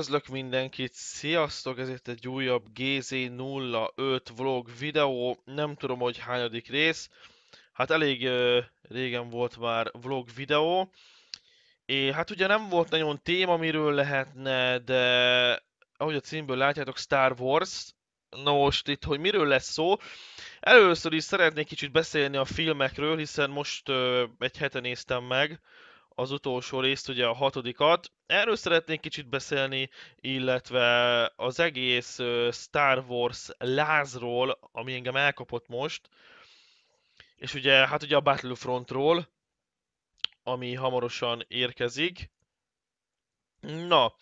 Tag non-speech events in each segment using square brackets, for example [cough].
Üdvözlök mindenkit, sziasztok! Ez itt egy újabb GZ05 vlog videó, nem tudom, hogy hányadik rész. Hát elég uh, régen volt már vlog videó. És hát ugye nem volt nagyon téma, miről lehetne, de ahogy a címből látjátok, Star Wars. Na most itt, hogy miről lesz szó. Először is szeretnék kicsit beszélni a filmekről, hiszen most uh, egy hete néztem meg az utolsó részt, ugye a hatodikat. Erről szeretnék kicsit beszélni, illetve az egész Star Wars lázról, ami engem elkapott most, és ugye, hát ugye a Battlefrontról, ami hamarosan érkezik. Na,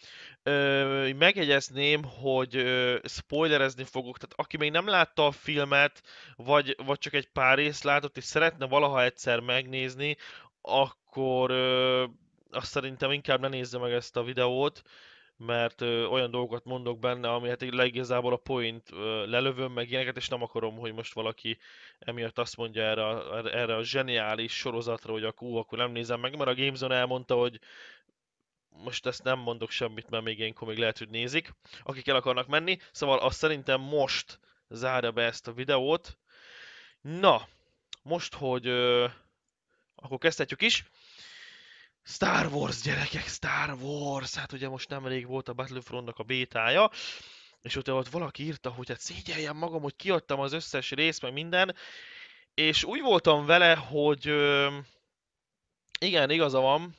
ö, megjegyezném, hogy ö, spoilerezni fogok, tehát aki még nem látta a filmet, vagy, vagy csak egy pár részt látott, és szeretne valaha egyszer megnézni, akkor ö, azt szerintem inkább ne nézze meg ezt a videót, mert ö, olyan dolgokat mondok benne, ami hát legizából a point ö, lelövöm meg ilyeneket, és nem akarom, hogy most valaki emiatt azt mondja erre, a, erre a zseniális sorozatra, hogy akkor, akkor nem nézem meg, mert a Gamezone elmondta, hogy most ezt nem mondok semmit, mert még ilyenkor még lehet, hogy nézik, akik el akarnak menni. Szóval azt szerintem most zárja be ezt a videót. Na, most, hogy ö, akkor kezdhetjük is. Star Wars, gyerekek, Star Wars! Hát ugye most nemrég volt a Battlefrontnak a bétája, és ott, ott valaki írta, hogy hát szégyeljem magam, hogy kiadtam az összes részt, meg minden, és úgy voltam vele, hogy ö, igen, igaza van,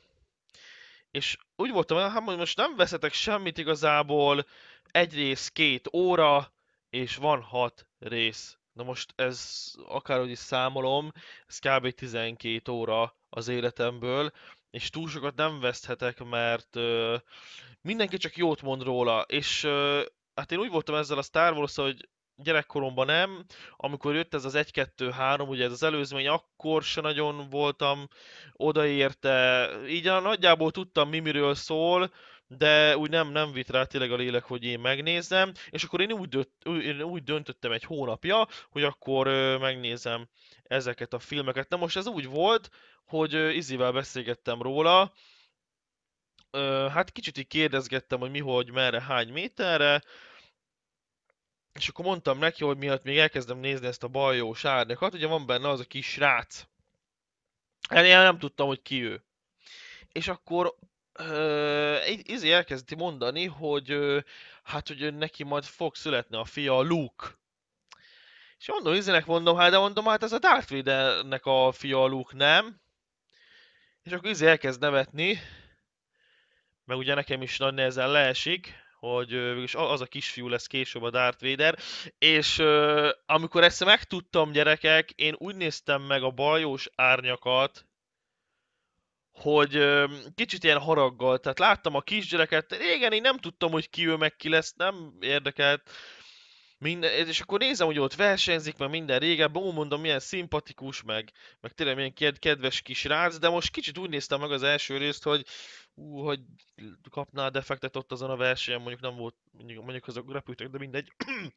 és úgy voltam vele, hát most nem veszetek semmit igazából, egy rész két óra, és van hat rész. Na most ez, akárhogy is számolom, ez kb. 12 óra az életemből, és túl sokat nem veszthetek, mert uh, mindenki csak jót mond róla, és uh, hát én úgy voltam ezzel a Star wars hogy gyerekkoromban nem, amikor jött ez az 1-2-3, ugye ez az előzmény, akkor se nagyon voltam odaérte, így nagyjából tudtam mi miről szól, de úgy nem, nem vitt rá tényleg a lélek, hogy én megnézem, és akkor én úgy, dönt, én úgy döntöttem egy hónapja, hogy akkor ö, megnézem ezeket a filmeket. Na most ez úgy volt, hogy Izivel beszélgettem róla, hát kicsit így kérdezgettem, hogy mi, hogy, merre, hány méterre, és akkor mondtam neki, hogy miatt még elkezdem nézni ezt a baljós árnyakat, ugye van benne az a kis srác. Hát én nem tudtam, hogy ki ő. És akkor Izzy elkezdi mondani, hogy hát, hogy neki majd fog születni a fia, a Luke. És mondom, Izzynek mondom, hát de mondom, hát ez a Darth Vadernek a fia, a Luke, nem? És akkor Izzy elkezd nevetni, meg ugye nekem is nagy nehezen leesik, hogy végülis az a kisfiú lesz később a Darth Vader, és amikor ezt megtudtam, gyerekek, én úgy néztem meg a bajós árnyakat, hogy kicsit ilyen haraggal, tehát láttam a kisgyereket, régen én nem tudtam, hogy ki ő meg ki lesz, nem érdekelt, minden, és akkor nézem, hogy ott versenyzik, meg minden régebben, ó, mondom, milyen szimpatikus, meg, meg tényleg milyen kedves kis rác, de most kicsit úgy néztem meg az első részt, hogy ú, hogy kapná a defektet ott azon a versenyen, mondjuk nem volt, mondjuk, mondjuk azok repültek, de mindegy. [clears throat]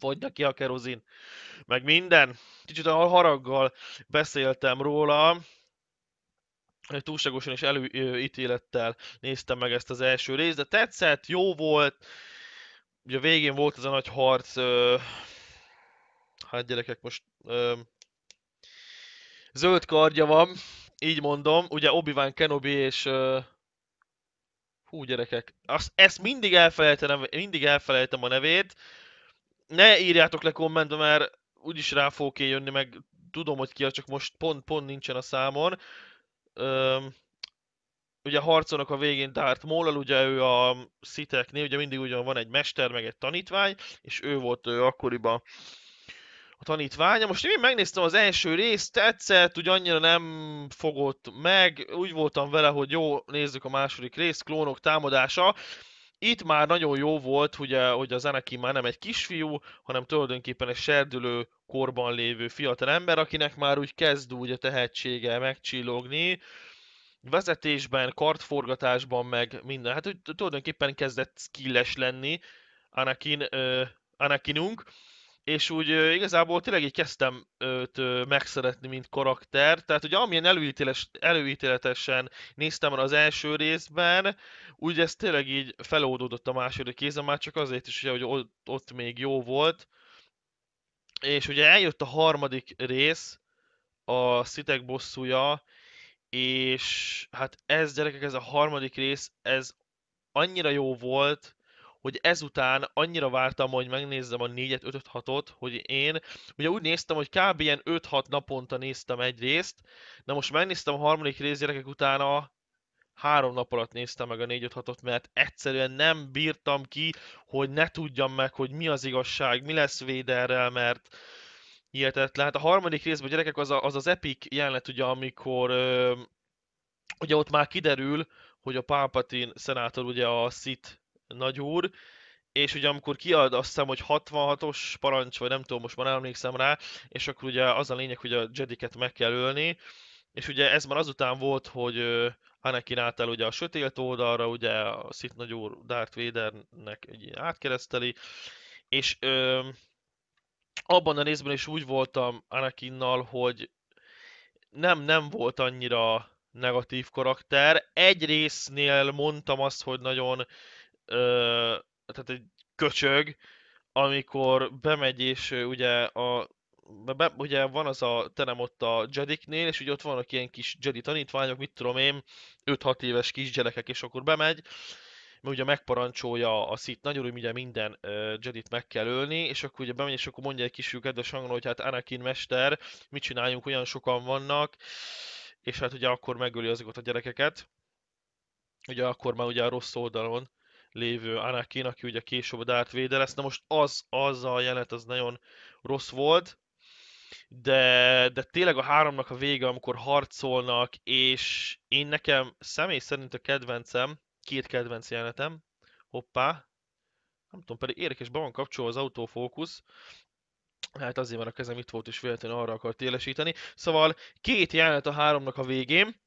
Fogynak ki a kerozin, meg minden. Kicsit a haraggal beszéltem róla, túlságosan is előítélettel néztem meg ezt az első részt, de tetszett, jó volt. Ugye a végén volt ez a nagy harc, ö, hát gyerekek most ö, zöld kardja van, így mondom, ugye Obi-Wan Kenobi és ö, hú gyerekek, azt, ezt mindig elfelejtem, mindig elfelejtem a nevét, ne írjátok le kommentbe, mert úgyis rá fogok jönni, meg tudom, hogy ki csak most pont, pont nincsen a számon. Öm, ugye harcolnak a végén Darth maul ugye ő a sziteknél, ugye mindig ugyan van egy mester, meg egy tanítvány, és ő volt ő akkoriban a tanítványa. Most én megnéztem az első részt, tetszett, úgy annyira nem fogott meg, úgy voltam vele, hogy jó, nézzük a második részt, klónok támadása. Itt már nagyon jó volt, ugye, hogy az Anakin már nem egy kisfiú, hanem tulajdonképpen egy serdülő korban lévő fiatal ember, akinek már úgy kezd úgy a tehetsége megcsillogni, vezetésben, kartforgatásban, meg minden. Hát úgy tulajdonképpen kezdett skilles lenni Anakin, uh, Anakinunk, és úgy ö, igazából tényleg így kezdtem őt ö, megszeretni, mint karakter. Tehát ugye amilyen előítéles, előítéletesen néztem az első részben, úgy ez tényleg így feloldódott a második részben, már csak azért is, ugye, hogy ott, ott még jó volt. És ugye eljött a harmadik rész, a Szitek bosszúja, és hát ez gyerekek, ez a harmadik rész, ez annyira jó volt, hogy ezután annyira vártam, hogy megnézzem a 4-et, 5 6 hogy én ugye úgy néztem, hogy kb. ilyen 5-6 naponta néztem egy részt, de most megnéztem a harmadik rész gyerekek utána, három nap alatt néztem meg a 4 5 6 mert egyszerűen nem bírtam ki, hogy ne tudjam meg, hogy mi az igazság, mi lesz Véderrel, mert hihetetlen. Hát a harmadik részben, gyerekek, az a, az, az epic jelenet, ugye, amikor ö, ugye ott már kiderül, hogy a Palpatine szenátor ugye a Sith nagyúr, és ugye amikor kiad azt hiszem, hogy 66-os parancs, vagy nem tudom, most már emlékszem rá, és akkor ugye az a lényeg, hogy a Jediket meg kell ölni, és ugye ez már azután volt, hogy Anakin állt el ugye a sötét oldalra, ugye a Sith nagyúr Darth Vadernek egy átkereszteli, és ö, abban a részben is úgy voltam Anakinnal, hogy nem, nem volt annyira negatív karakter. Egy résznél mondtam azt, hogy nagyon ö, tehát egy köcsög, amikor bemegy és ugye a be, ugye van az a terem ott a Jediknél, és ugye ott vannak ilyen kis Jedi tanítványok, mit tudom én, 5-6 éves kisgyerekek, és akkor bemegy, mert ugye megparancsolja a Sith nagyon, hogy ugye minden uh, Jedit meg kell ölni, és akkor ugye bemegy, és akkor mondja egy kis kedves hangon, hogy hát Anakin mester, mit csináljunk, olyan sokan vannak, és hát ugye akkor megöli azokat a gyerekeket. Ugye akkor már ugye a rossz oldalon lévő Anakin, aki ugye később a Darth Vader lesz. Na most az, az a jelenet az nagyon rossz volt, de, de tényleg a háromnak a vége, amikor harcolnak, és én nekem személy szerint a kedvencem, két kedvenc jelenetem, hoppá, nem tudom, pedig érdekes, be van kapcsolva az autofókusz, hát azért, mert a kezem itt volt, és véletlenül arra akart élesíteni. Szóval két jelenet a háromnak a végén.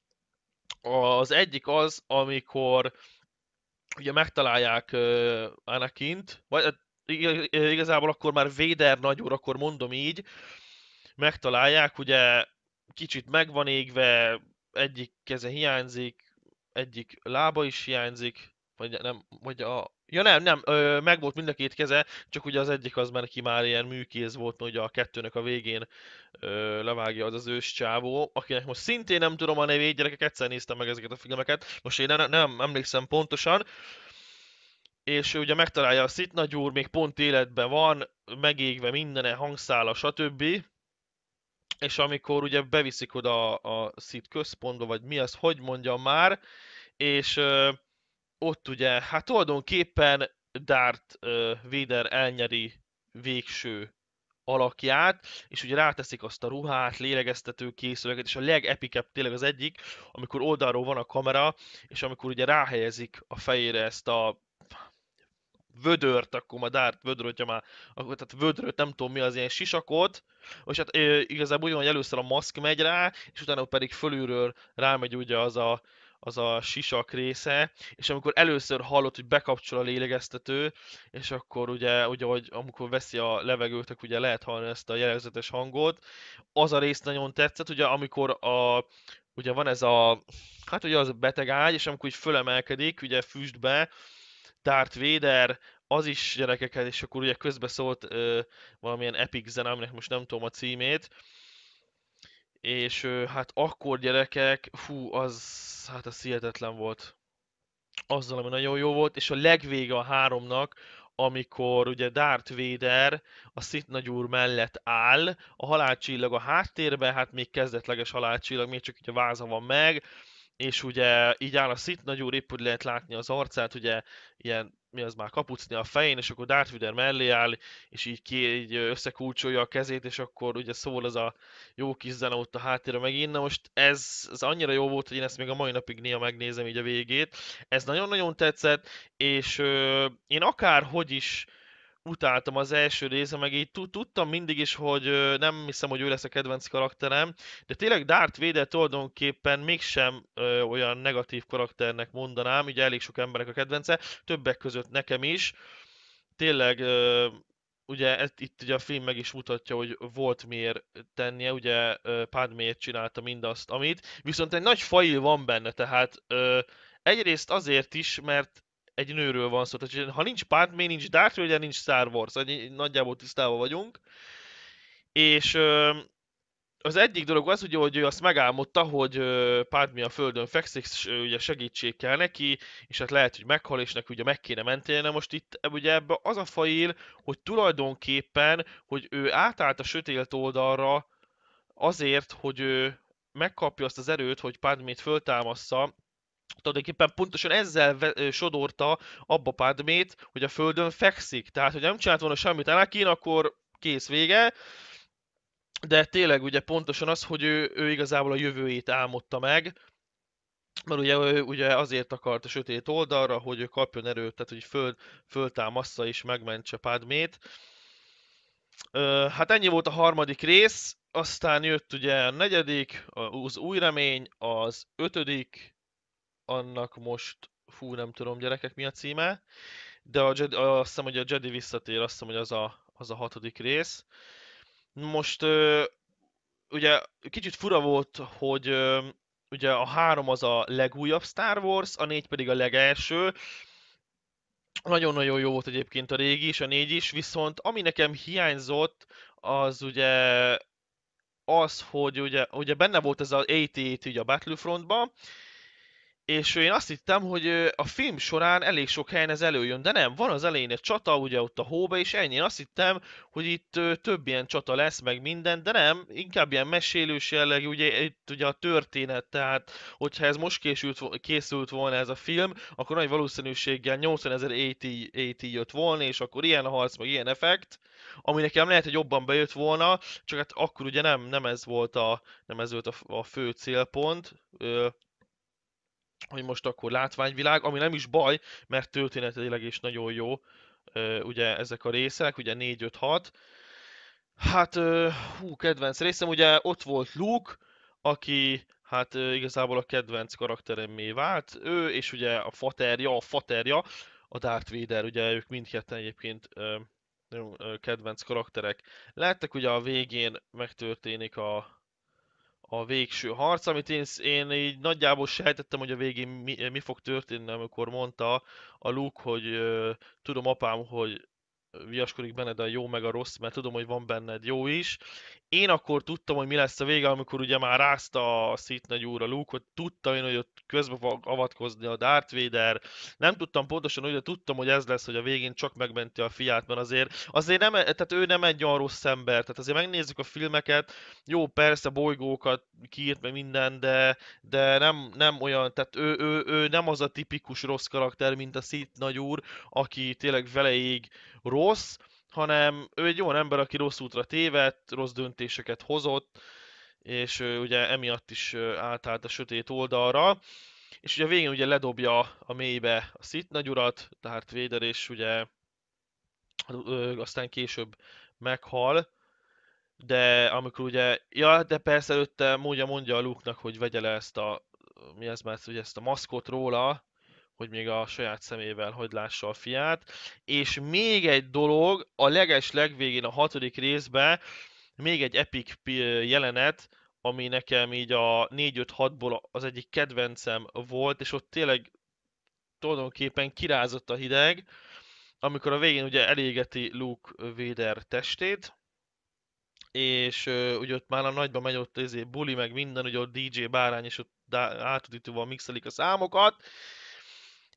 Az egyik az, amikor ugye megtalálják uh, Anakint, vagy hát igazából akkor már Vader nagyúr, akkor mondom így, megtalálják, ugye kicsit megvan égve, egyik keze hiányzik, egyik lába is hiányzik, vagy nem, vagy a... Ja nem, nem, ö, meg volt mind a két keze, csak ugye az egyik az már neki már ilyen műkéz volt, mert ugye a kettőnek a végén ö, levágja az az ős csávó, akinek most szintén nem tudom a nevét, gyerekek, egyszer néztem meg ezeket a filmeket, most én nem, nem emlékszem pontosan, és ugye megtalálja a Szit nagyúr, még pont életben van, megégve mindene, hangszála, stb. És amikor ugye beviszik oda a Szit központba, vagy mi az, hogy mondjam már, és ö, ott ugye, hát tulajdonképpen Darth ö, Vader elnyeri végső alakját, és ugye ráteszik azt a ruhát, lélegeztető készüléket, és a legepikebb tényleg az egyik, amikor oldalról van a kamera, és amikor ugye ráhelyezik a fejére ezt a vödört, akkor már Darth vödör, hogyha már, akkor, tehát vödröt, nem tudom mi az ilyen sisakot, és hát e, igazából úgy van, hogy először a maszk megy rá, és utána pedig fölülről rámegy ugye az a, az a sisak része, és amikor először hallott, hogy bekapcsol a lélegeztető, és akkor ugye, ugye hogy amikor veszi a levegőt, akkor ugye lehet hallani ezt a jellegzetes hangot, az a rész nagyon tetszett, ugye amikor a, ugye van ez a, hát ugye az a beteg ágy, és amikor így fölemelkedik, ugye füstbe, Darth Vader, az is gyerekeket, és akkor ugye közbeszólt ö, valamilyen epic zene, aminek most nem tudom a címét, és ö, hát akkor gyerekek, fú, az, hát az hihetetlen volt. Azzal, ami nagyon jó volt, és a legvége a háromnak, amikor ugye Darth Vader a Sith nagyúr mellett áll, a halálcsillag a háttérben, hát még kezdetleges halálcsillag, még csak ugye a váza van meg, és ugye így áll a Sith nagyúr, épp hogy lehet látni az arcát, ugye ilyen mi az már kapucni a fején, és akkor Darth Vader mellé áll, és így, ki, így összekulcsolja a kezét, és akkor ugye szól az a jó kis zene ott a háttérre megint. Na most ez, ez annyira jó volt, hogy én ezt még a mai napig néha megnézem így a végét. Ez nagyon-nagyon tetszett, és ö, én akárhogy is utáltam az első része, meg így tudtam mindig is, hogy nem hiszem, hogy ő lesz a kedvenc karakterem, de tényleg Darth Vader tulajdonképpen mégsem olyan negatív karakternek mondanám, ugye elég sok emberek a kedvence, többek között nekem is. Tényleg ö, ugye itt ugye a film meg is mutatja, hogy volt miért tennie, ugye Padméért csinálta mindazt, amit, viszont egy nagy fail van benne, tehát egyrészt azért is, mert egy nőről van szó, tehát ha nincs Padmé, nincs Darth Vader, nincs Star Wars, nagyjából tisztában vagyunk, és az egyik dolog az, ugye, hogy ő azt megálmodta, hogy Padmé a földön fekszik, és ugye segítség kell neki, és hát lehet, hogy meghal, és neki ugye meg kéne menteni. Na most itt ugye ebbe az a fail, hogy tulajdonképpen, hogy ő átállt a sötét oldalra azért, hogy ő megkapja azt az erőt, hogy Padmét föltámassza, tulajdonképpen pontosan ezzel sodorta abba Padmét, hogy a földön fekszik. Tehát, hogy nem csinált volna semmit Anakin, akkor kész vége, de tényleg ugye pontosan az, hogy ő, ő igazából a jövőjét álmodta meg, mert ugye, ő, ugye azért akart a sötét oldalra, hogy ő kapjon erőt, tehát hogy föl, föltámassza és megmentse Padmét. Hát ennyi volt a harmadik rész, aztán jött ugye a negyedik, az új remény, az ötödik, annak most, fú, nem tudom gyerekek mi a címe, de a Jedi, azt hiszem, hogy a Jedi visszatér, azt hiszem, hogy az a, az a hatodik rész. Most ugye kicsit fura volt, hogy ugye a három az a legújabb Star Wars, a négy pedig a legelső. Nagyon-nagyon jó volt egyébként a régi is, a négy is, viszont ami nekem hiányzott, az ugye az, hogy ugye, ugye benne volt ez az AT-AT ugye a Battlefrontban, és én azt hittem, hogy a film során elég sok helyen ez előjön, de nem, van az elején egy csata, ugye ott a hóba, és ennyi. Én azt hittem, hogy itt több ilyen csata lesz, meg minden, de nem, inkább ilyen mesélős jellegű, ugye itt ugye a történet, tehát hogyha ez most készült, készült volna ez a film, akkor nagy valószínűséggel 80 ezer AT, AT jött volna, és akkor ilyen a harc, meg ilyen effekt, ami nekem lehet, hogy jobban bejött volna, csak hát akkor ugye nem, nem ez volt a, nem ez volt a, a fő célpont, hogy most akkor látványvilág, ami nem is baj, mert történetileg is nagyon jó, ugye ezek a részek, ugye 4, 5, 6. Hát, hú, kedvenc részem, ugye ott volt Luke, aki hát igazából a kedvenc karakteremmé vált. Ő és ugye a faterja, a faterja, a Darth Vader, ugye ők mindketten egyébként kedvenc karakterek. Lettek ugye a végén megtörténik a, a végső harc, amit én, én így nagyjából sejtettem, hogy a végén mi, mi fog történni, amikor mondta a Luke, hogy tudom apám, hogy viaskodik benned a jó meg a rossz, mert tudom, hogy van benned jó is. Én akkor tudtam, hogy mi lesz a vége, amikor ugye már rázta a Sith nagy úr a Luke, hogy tudta én, hogy ott közbe fog avatkozni a Darth Vader. Nem tudtam pontosan, hogy de tudtam, hogy ez lesz, hogy a végén csak megmenti a fiát, mert azért, azért nem, tehát ő nem egy olyan rossz ember, tehát azért megnézzük a filmeket, jó, persze bolygókat kiírt meg minden, de, de nem, nem olyan, tehát ő, ő, ő, nem az a tipikus rossz karakter, mint a Sith nagy úr, aki tényleg veleig rossz, hanem ő egy olyan ember, aki rossz útra tévedt, rossz döntéseket hozott, és ugye emiatt is átállt a sötét oldalra. És ugye a végén ugye ledobja a mélybe a Sith nagyurat, tehát Vader, és ugye aztán később meghal. De amikor ugye, ja, de persze előtte mondja, mondja a Luke-nak, hogy vegye le ezt a, mi ez már, ugye ezt a maszkot róla, hogy még a saját szemével hogy lássa a fiát. És még egy dolog, a leges legvégén a hatodik részben még egy epic jelenet, ami nekem így a 4-5-6-ból az egyik kedvencem volt, és ott tényleg tulajdonképpen kirázott a hideg, amikor a végén ugye elégeti Luke Vader testét, és uh, ugye ott már a nagyban megy ott ezért buli, meg minden, ugye ott DJ bárány, és ott átudítóval mixelik a számokat,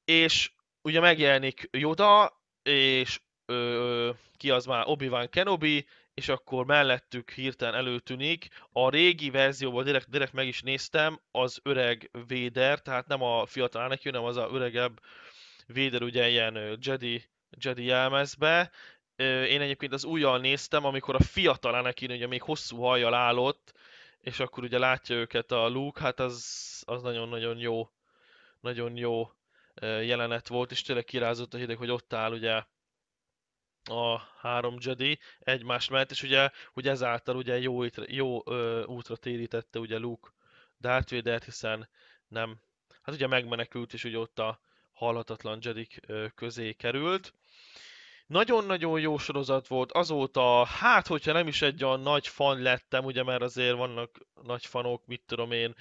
és ugye megjelenik Yoda, és ö, ki az már Obi-Wan Kenobi, és akkor mellettük hirtelen előtűnik. A régi verzióban direkt, direkt meg is néztem, az öreg Vader, tehát nem a fiatal Anakin, hanem az a öregebb Vader ugye ilyen Jedi, Jedi jelmezbe. Én egyébként az újjal néztem, amikor a fiatal Anakin ugye még hosszú hajjal állott, és akkor ugye látja őket a Luke, hát az, az nagyon-nagyon jó, nagyon jó jelenet volt, és tényleg kirázott a hideg, hogy ott áll ugye a három Jedi egymás mellett, és ugye, ugye ezáltal ugye jó, jó ö, útra térítette ugye Luke Darth vader hiszen nem, hát ugye megmenekült, és ugye ott a halhatatlan Jedi közé került. nagyon-nagyon jó sorozat volt, azóta, hát hogyha nem is egy olyan nagy fan lettem, ugye mert azért vannak nagy fanok, mit tudom én,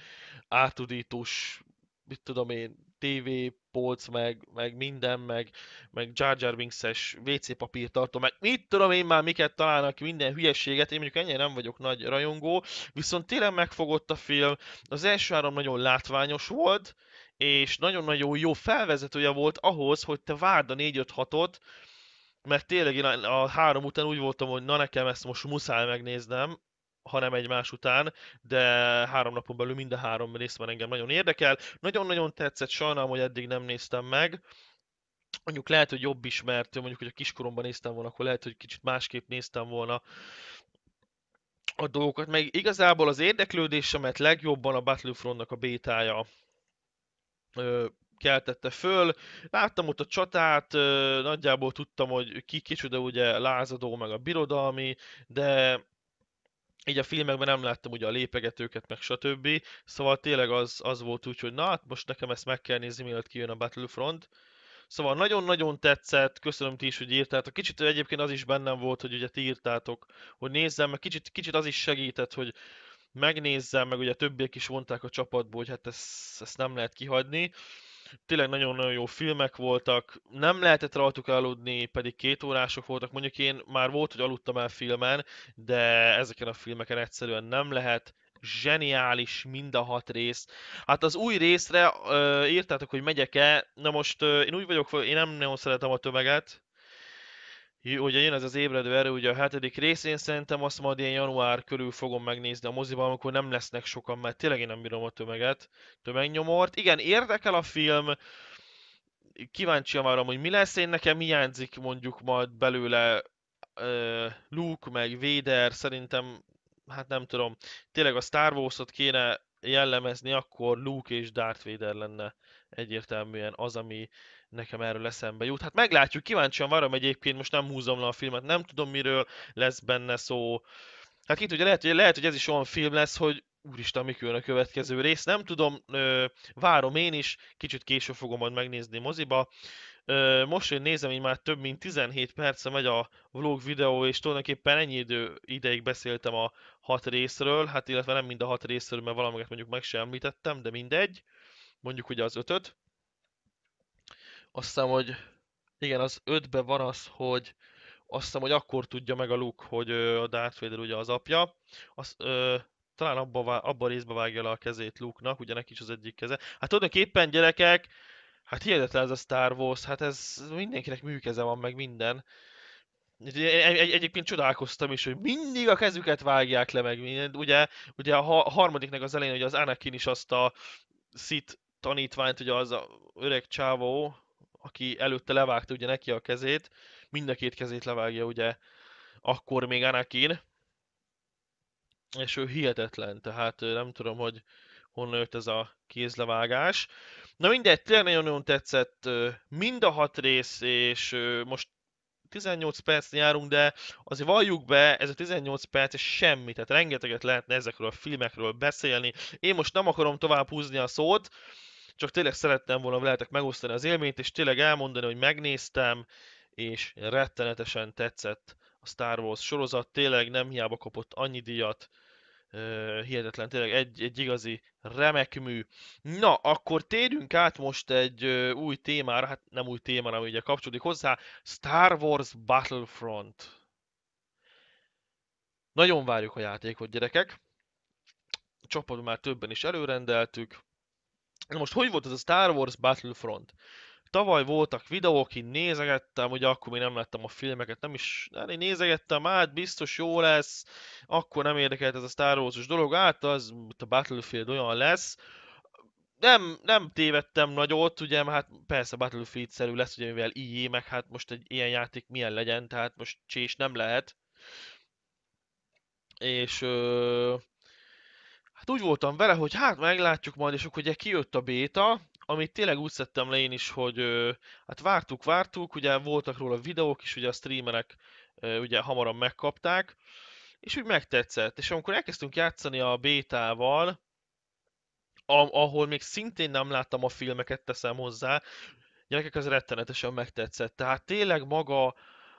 átudítós, mit tudom én, TV, polc, meg, meg minden, meg, meg Jar Jar Binks-es WC papírtartó, meg mit tudom én már miket találnak, minden hülyeséget, én mondjuk ennyire nem vagyok nagy rajongó, viszont tényleg megfogott a film, az első három nagyon látványos volt, és nagyon-nagyon jó felvezetője volt ahhoz, hogy te várd a 4-5-6-ot, mert tényleg én a három után úgy voltam, hogy na nekem ezt most muszáj megnéznem, hanem egymás után, de három napon belül mind a három rész már engem nagyon érdekel. Nagyon-nagyon tetszett, sajnálom, hogy eddig nem néztem meg. Mondjuk lehet, hogy jobb is, mert mondjuk, hogy a kiskoromban néztem volna, akkor lehet, hogy kicsit másképp néztem volna a dolgokat. Meg igazából az érdeklődésemet legjobban a Battlefrontnak a bétája keltette föl. Láttam ott a csatát, nagyjából tudtam, hogy ki kicsoda ugye lázadó, meg a birodalmi, de így a filmekben nem láttam ugye a lépegetőket, meg stb. Szóval tényleg az, az volt úgy, hogy na, hát most nekem ezt meg kell nézni, mielőtt kijön a Battlefront. Szóval nagyon-nagyon tetszett, köszönöm ti is, hogy írtátok. Kicsit egyébként az is bennem volt, hogy ugye ti írtátok, hogy nézzem, meg kicsit, kicsit az is segített, hogy megnézzem, meg ugye többiek is mondták a csapatból, hogy hát ezt, ezt nem lehet kihagyni. Tényleg nagyon-nagyon jó filmek voltak, nem lehetett rajtuk aludni, pedig két órások voltak. Mondjuk én már volt, hogy aludtam el filmen, de ezeken a filmeken egyszerűen nem lehet zseniális mind a hat rész. Hát az új részre uh, írtátok, hogy megyek-e, na most uh, én úgy vagyok, én nem nagyon szeretem a tömeget, ugye jön ez az ébredő erő, ugye a hetedik részén szerintem azt majd ilyen január körül fogom megnézni a moziban, amikor nem lesznek sokan, mert tényleg én nem bírom a tömeget, tömegnyomort. Igen, érdekel a film, kíváncsi arra, hogy mi lesz, én nekem hiányzik mondjuk majd belőle uh, Luke, meg Vader, szerintem, hát nem tudom, tényleg a Star Wars-ot kéne jellemezni, akkor Luke és Darth Vader lenne egyértelműen az, ami nekem erről eszembe jut. Hát meglátjuk, kíváncsian várom egyébként, most nem húzom le a filmet, nem tudom miről lesz benne szó. Hát ki tudja, lehet, hogy, lehet, hogy ez is olyan film lesz, hogy úristen, mikor a következő rész, nem tudom, ö, várom én is, kicsit később fogom majd megnézni moziba. Ö, most, hogy nézem, hogy már több mint 17 perce megy a vlog videó, és tulajdonképpen ennyi idő, ideig beszéltem a hat részről, hát illetve nem mind a hat részről, mert valamiket mondjuk meg sem említettem, de mindegy. Mondjuk ugye az ötöt. Azt hiszem, hogy igen, az ötbe van az, hogy azt hiszem, hogy akkor tudja meg a Luke, hogy a Darth Vader ugye az apja. Azt, ö, talán abba, abba a részbe vágja le a kezét Luke-nak, ugye neki is az egyik keze. Hát tulajdonképpen gyerekek, hát hihetetlen ez a Star Wars, hát ez mindenkinek műkeze van, meg minden. Egy, egy, egyébként csodálkoztam is, hogy mindig a kezüket vágják le, meg minden. Ugye, ugye a harmadiknek az elején, hogy az Anakin is azt a Sith tanítványt, ugye az a öreg csávó, aki előtte levágta ugye neki a kezét, mind a két kezét levágja ugye akkor még Anakin, és ő hihetetlen, tehát nem tudom, hogy honnan jött ez a kézlevágás. Na mindegy, tényleg nagyon-nagyon tetszett mind a hat rész, és most 18 perc járunk, de azért valljuk be, ez a 18 perc és semmi, tehát rengeteget lehetne ezekről a filmekről beszélni. Én most nem akarom tovább húzni a szót, csak tényleg szerettem volna veletek megosztani az élményt, és tényleg elmondani, hogy megnéztem, és rettenetesen tetszett a Star Wars sorozat, tényleg nem hiába kapott annyi díjat, hihetetlen, tényleg egy, egy igazi remek mű. Na, akkor térjünk át most egy új témára, hát nem új témára, ami ugye kapcsolódik hozzá, Star Wars Battlefront. Nagyon várjuk a játékot, gyerekek. A csapatban már többen is előrendeltük. Na most hogy volt ez a Star Wars Battlefront? Tavaly voltak videók, én nézegettem, ugye akkor még nem láttam a filmeket, nem is, nem, én nézegettem, hát biztos jó lesz, akkor nem érdekelt ez a Star Wars-os dolog, hát az a Battlefield olyan lesz. Nem, nem tévedtem nagyot, ugye, hát persze Battlefield-szerű lesz, ugye, mivel így, meg hát most egy ilyen játék milyen legyen, tehát most csés nem lehet. És ö, hát úgy voltam vele, hogy hát meglátjuk majd, és akkor ugye kijött a béta, amit tényleg úgy szedtem le én is, hogy hát vártuk, vártuk, ugye voltak róla videók is, ugye a streamerek ugye hamarabb megkapták, és úgy megtetszett. És amikor elkezdtünk játszani a bétával, ahol még szintén nem láttam a filmeket, teszem hozzá, gyerekek, az rettenetesen megtetszett. Tehát tényleg maga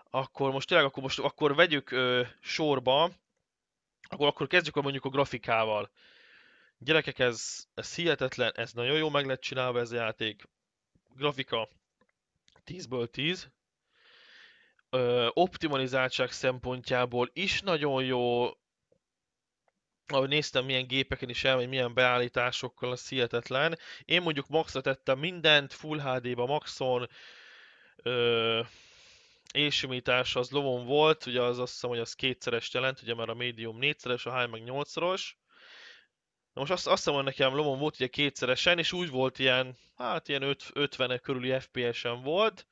akkor most tényleg, akkor most akkor vegyük ö, sorba, akkor, akkor kezdjük a mondjuk a grafikával. Gyerekek, ez, ez hihetetlen, ez nagyon jó meg lett csinálva ez a játék. Grafika 10-ből 10. Ö, optimalizáltság szempontjából is nagyon jó. Ahogy néztem, milyen gépeken is elmegy, milyen beállításokkal, az hihetetlen. Én mondjuk maxra tettem mindent, Full HD-ba maxon. Ö, élsimítás az lovon volt, ugye az azt hiszem, hogy az kétszeres jelent, ugye már a médium négyszeres, a high meg nyolcszoros. Na most azt, azt hiszem, hogy nekem lovon volt ugye kétszeresen, és úgy volt ilyen, hát ilyen 50 körüli FPS-en volt.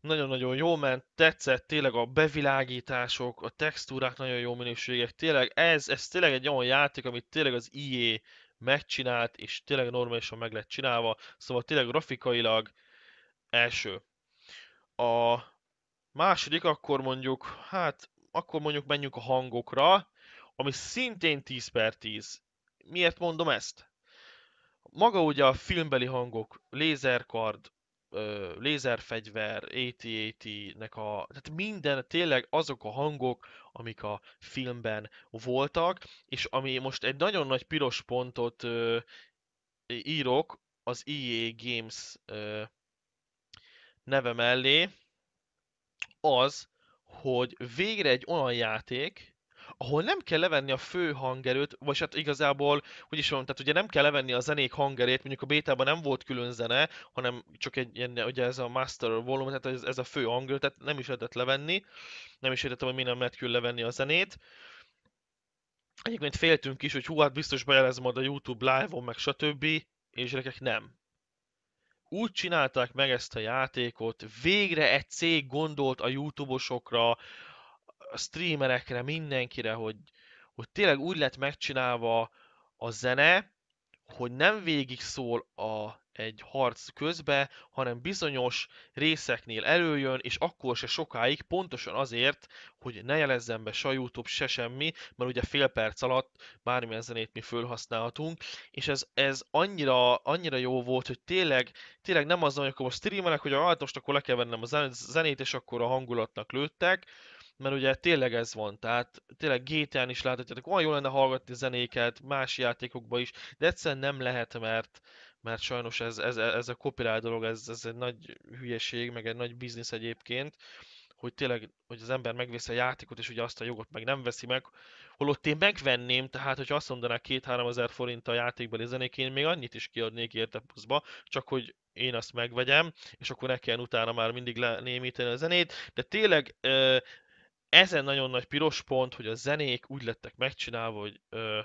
Nagyon-nagyon jó ment, tetszett tényleg a bevilágítások, a textúrák nagyon jó minőségek. Tényleg ez, ez tényleg egy olyan játék, amit tényleg az IE megcsinált, és tényleg normálisan meg lett csinálva. Szóval tényleg grafikailag első. A második akkor mondjuk, hát akkor mondjuk menjünk a hangokra, ami szintén 10 per 10. Miért mondom ezt? Maga ugye a filmbeli hangok, lézerkard, lézerfegyver, AT-AT-nek a... Tehát minden, tényleg azok a hangok, amik a filmben voltak, és ami most egy nagyon nagy piros pontot ö, írok az EA Games ö, neve mellé, az, hogy végre egy olyan játék, ahol nem kell levenni a fő hangerőt, vagy hát igazából, hogy is mondjam, tehát ugye nem kell levenni a zenék hangerét, mondjuk a bétában nem volt külön zene, hanem csak egy ilyen, ugye ez a master volume, tehát ez, ez a fő hangerő, tehát nem is lehetett levenni, nem is értettem, hogy mi nem lehet külön levenni a zenét. Egyébként féltünk is, hogy hú, hát biztos bejelez majd a YouTube live-on, meg stb. És gyerekek nem úgy csinálták meg ezt a játékot, végre egy cég gondolt a YouTube-osokra, a streamerekre, mindenkire, hogy, hogy tényleg úgy lett megcsinálva a zene, hogy nem végig szól a egy harc közbe, hanem bizonyos részeknél előjön, és akkor se sokáig, pontosan azért, hogy ne jelezzen be se YouTube, se semmi, mert ugye fél perc alatt bármilyen zenét mi fölhasználhatunk, és ez, ez annyira, annyira jó volt, hogy tényleg, tényleg nem az, hogy akkor most streamelek, hogy a most akkor le kell vennem a zenét, és akkor a hangulatnak lőttek, mert ugye tényleg ez van, tehát tényleg GTA-n is láthatjátok, olyan jó lenne hallgatni zenéket, más játékokban is, de egyszerűen nem lehet, mert, mert sajnos ez, ez, ez a copyright dolog, ez, ez egy nagy hülyeség, meg egy nagy biznisz egyébként, hogy tényleg, hogy az ember megveszi a játékot, és ugye azt a jogot meg nem veszi meg, holott én megvenném, tehát hogyha azt mondanák két-három ezer forint a játékbeli zenék, én még annyit is kiadnék érte pluszba, csak hogy én azt megvegyem, és akkor ne kell utána már mindig lenémíteni a zenét, de tényleg ezen nagyon nagy piros pont, hogy a zenék úgy lettek megcsinálva, hogy ö,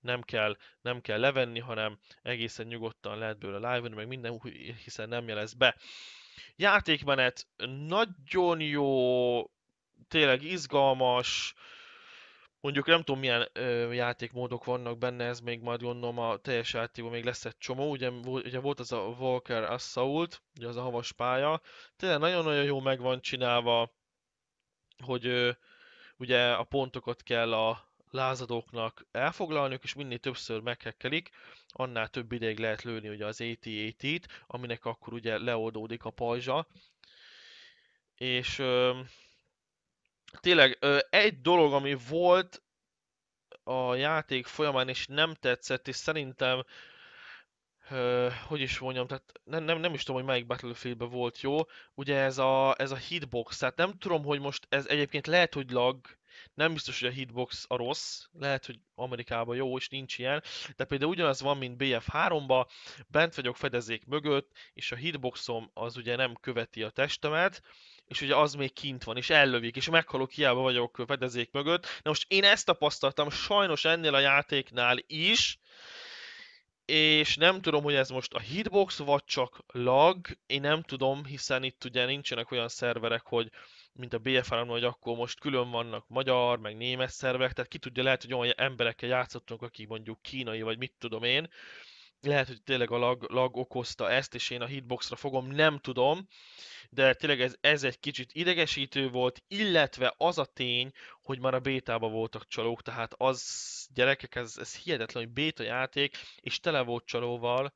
nem kell, nem kell levenni, hanem egészen nyugodtan lehet belőle live meg minden, hiszen nem jelez be. Játékmenet nagyon jó, tényleg izgalmas, mondjuk nem tudom milyen ö, játékmódok vannak benne, ez még majd gondolom a teljes játékban még lesz egy csomó, ugye, ugye volt az a Walker Assault, ugye az a havas pálya, tényleg nagyon-nagyon jó meg van csinálva, hogy ugye a pontokat kell a lázadóknak elfoglalniuk, és minél többször meghekkelik, annál több ideig lehet lőni ugye az AT-AT-t, aminek akkor ugye leoldódik a pajzsa. És ö, tényleg ö, egy dolog, ami volt a játék folyamán, és nem tetszett, és szerintem Hogy is mondjam, tehát nem, nem, nem is tudom, hogy melyik Battlefieldben volt jó. Ugye ez a, ez a hitbox, tehát nem tudom, hogy most ez egyébként lehet, hogy lag, nem biztos, hogy a hitbox a rossz, lehet, hogy Amerikában jó, és nincs ilyen, de például ugyanaz van, mint BF3-ba, bent vagyok fedezék mögött, és a hitboxom az ugye nem követi a testemet, és ugye az még kint van, és ellövik, és meghalok, hiába vagyok fedezék mögött. Na most én ezt tapasztaltam sajnos ennél a játéknál is, és nem tudom, hogy ez most a hitbox, vagy csak lag, én nem tudom, hiszen itt ugye nincsenek olyan szerverek, hogy mint a BFR, hogy akkor most külön vannak magyar, meg német szerverek, tehát ki tudja, lehet, hogy olyan emberekkel játszottunk, akik mondjuk kínai, vagy mit tudom én, lehet, hogy tényleg a lag, lag okozta ezt, és én a hitboxra fogom, nem tudom, de tényleg ez, ez egy kicsit idegesítő volt, illetve az a tény, hogy már a bétában voltak csalók, tehát az gyerekek, ez, ez hihetetlen, hogy béta játék, és tele volt csalóval,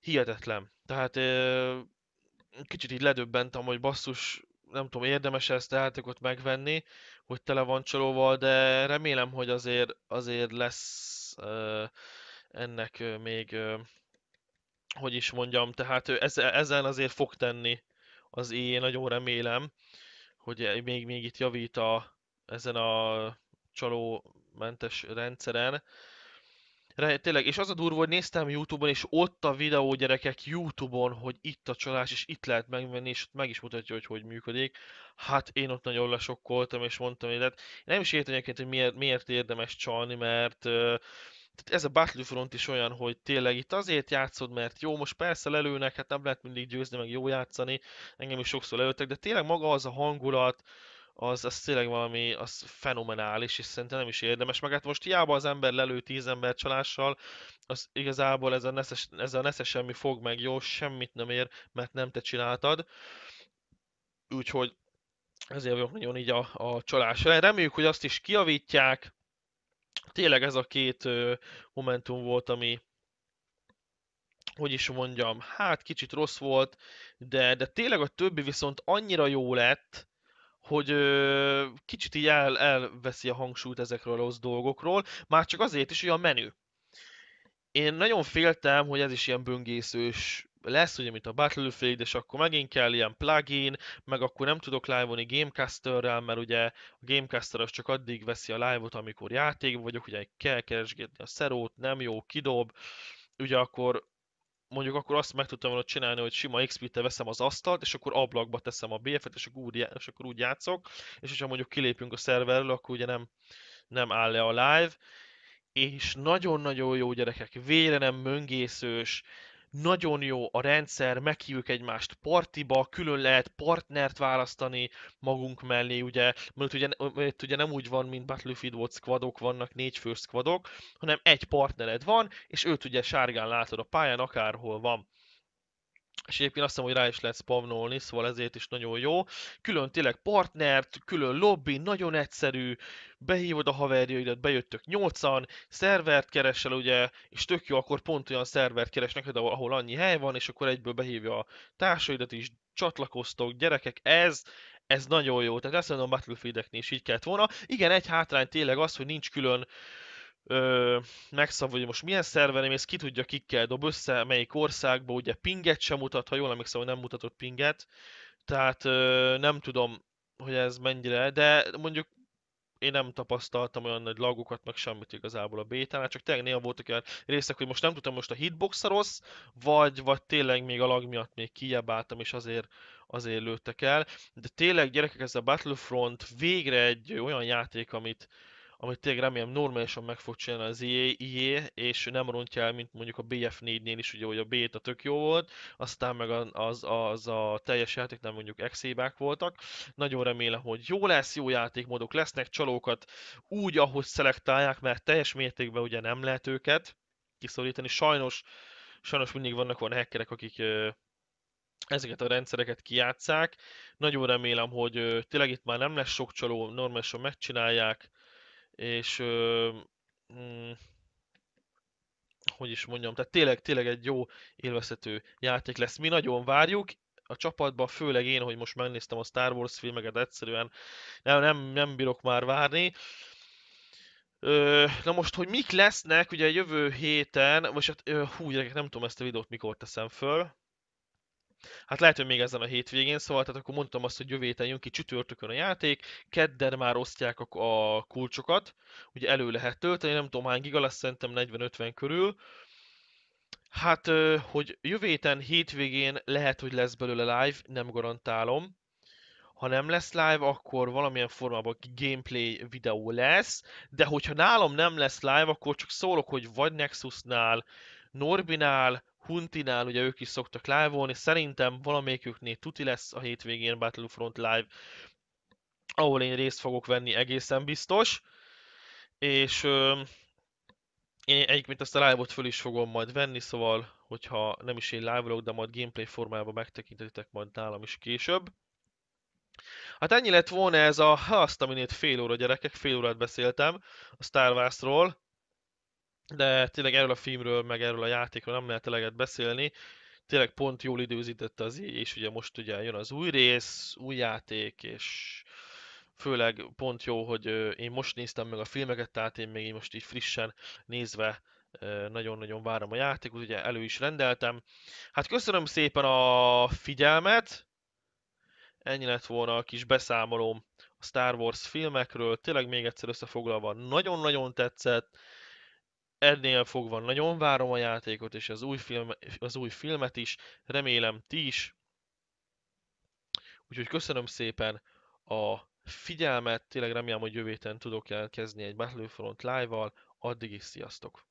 hihetetlen. Tehát kicsit így ledöbbentem, hogy basszus, nem tudom, érdemes ezt a játékot megvenni, hogy tele van csalóval, de remélem, hogy azért, azért lesz uh, ennek még, hogy is mondjam, tehát ezen azért fog tenni az én nagyon remélem, hogy még, még itt javít a, ezen a csalómentes rendszeren. Tényleg, és az a durva, hogy néztem Youtube-on, és ott a videó gyerekek Youtube-on, hogy itt a csalás, és itt lehet megvenni, és meg is mutatja, hogy hogy működik. Hát én ott nagyon lesokkoltam, és mondtam, hogy hát nem is értem egyébként, hogy miért, miért érdemes csalni, mert ez a Battlefront is olyan, hogy tényleg itt azért játszod, mert jó, most persze lelőnek, hát nem lehet mindig győzni, meg jó játszani, engem is sokszor lelőttek, de tényleg maga az a hangulat, az, az tényleg valami, az fenomenális, és szerintem nem is érdemes. Meg hát most hiába az ember lelő tíz ember csalással, az igazából ez a neszes, ez a neszes semmi fog meg jó, semmit nem ér, mert nem te csináltad. Úgyhogy ezért vagyok nagyon így a, a csalás. Reméljük, hogy azt is kiavítják. Tényleg ez a két momentum volt, ami, hogy is mondjam, hát kicsit rossz volt, de, de tényleg a többi viszont annyira jó lett, hogy ö, kicsit így el, elveszi a hangsúlyt ezekről a rossz dolgokról, már csak azért is, hogy a menü. Én nagyon féltem, hogy ez is ilyen böngészős lesz, ugye, mint a Battlefield, és akkor megint kell ilyen plugin, meg akkor nem tudok live-olni Gamecasterrel, mert ugye a Gamecaster az csak addig veszi a live-ot, amikor játék vagyok, ugye kell keresgetni a szerót, nem jó, kidob, ugye akkor mondjuk akkor azt meg tudtam volna csinálni, hogy sima XP-tel veszem az asztalt, és akkor ablakba teszem a BF-et, és akkor úgy, és akkor úgy játszok, és hogyha mondjuk kilépünk a szerverről, akkor ugye nem, nem áll le a live, és nagyon-nagyon jó gyerekek, vére nem möngészős, nagyon jó a rendszer, meghívjuk egymást partiba, külön lehet partnert választani magunk mellé, ugye, mert ugye, mert ugye nem úgy van, mint Battlefield volt squadok vannak, négy fő squadok, hanem egy partnered van, és őt ugye sárgán látod a pályán, akárhol van és egyébként azt hiszem, hogy rá is lehet spamnolni, szóval ezért is nagyon jó. Külön tényleg partnert, külön lobby, nagyon egyszerű, behívod a haverjaidat, bejöttök nyolcan, szervert keresel ugye, és tök jó, akkor pont olyan szervert keres neked, ahol annyi hely van, és akkor egyből behívja a társaidat is, csatlakoztok, gyerekek, ez, ez nagyon jó. Tehát ezt mondom, Battlefield-eknél is így kellett volna. Igen, egy hátrány tényleg az, hogy nincs külön ö, hogy most milyen szerveren mész, ki tudja kikkel dob össze, melyik országba, ugye pinget sem mutat, ha jól emlékszem, hogy nem mutatott pinget, tehát ö, nem tudom, hogy ez mennyire, de mondjuk én nem tapasztaltam olyan nagy lagokat, meg semmit igazából a bétánál, csak tényleg néha voltak olyan részek, hogy most nem tudtam, most a hitbox rossz, vagy, vagy tényleg még a lag miatt még kijebáltam, és azért, azért lőttek el. De tényleg gyerekek, ez a Battlefront végre egy olyan játék, amit, amit tényleg remélem normálisan meg fog csinálni az EA, és nem rontja el, mint mondjuk a BF4-nél is, ugye, hogy a beta tök jó volt, aztán meg az, az a teljes játék nem mondjuk ex voltak. Nagyon remélem, hogy jó lesz, jó játékmódok lesznek, csalókat úgy, ahogy szelektálják, mert teljes mértékben ugye nem lehet őket kiszorítani. Sajnos, sajnos mindig vannak olyan hackerek, akik ezeket a rendszereket kijátszák. Nagyon remélem, hogy tényleg itt már nem lesz sok csaló, normálisan megcsinálják, és mm, hogy is mondjam, tehát tényleg, tényleg egy jó élvezhető játék lesz. Mi nagyon várjuk, a csapatban, főleg én, hogy most megnéztem a Star Wars filmeket, egyszerűen nem, nem, nem bírok már várni. Ö, na most, hogy mik lesznek, ugye jövő héten, most hát, ö, hú, gyerekek, nem tudom ezt a videót mikor teszem föl, Hát lehet, hogy még ezen a hétvégén, szóval tehát akkor mondtam azt, hogy jövő jön ki csütörtökön a játék, kedden már osztják a, a kulcsokat, ugye elő lehet tölteni, nem tudom hány giga lesz, szerintem 40-50 körül. Hát, hogy jövő hétvégén lehet, hogy lesz belőle live, nem garantálom. Ha nem lesz live, akkor valamilyen formában gameplay videó lesz, de hogyha nálam nem lesz live, akkor csak szólok, hogy vagy Nexusnál, Norbinál, Huntinál ugye ők is szoktak live-olni, szerintem valamelyiküknél tuti lesz a hétvégén Battlefront Live, ahol én részt fogok venni egészen biztos, és ö, én egyébként ezt a live-ot föl is fogom majd venni, szóval, hogyha nem is én live de majd gameplay formában megtekintetitek majd nálam is később. Hát ennyi lett volna ez a, azt, aminét fél óra gyerekek, fél órát beszéltem a Star Wars-ról de tényleg erről a filmről, meg erről a játékról nem lehet eleget beszélni. tényleg pont jól időzítette az és ugye most ugye jön az új rész, új játék, és főleg pont jó, hogy én most néztem meg a filmeket, tehát én még most így frissen nézve nagyon-nagyon várom a játékot, ugye elő is rendeltem. Hát köszönöm szépen a figyelmet, ennyi lett volna a kis beszámolóm a Star Wars filmekről, tényleg még egyszer összefoglalva nagyon-nagyon tetszett, ennél fogva nagyon várom a játékot és az új, film, az új filmet is, remélem ti is. Úgyhogy köszönöm szépen a figyelmet, tényleg remélem, hogy jövő tudok elkezdeni egy Battlefront live-val, addig is sziasztok!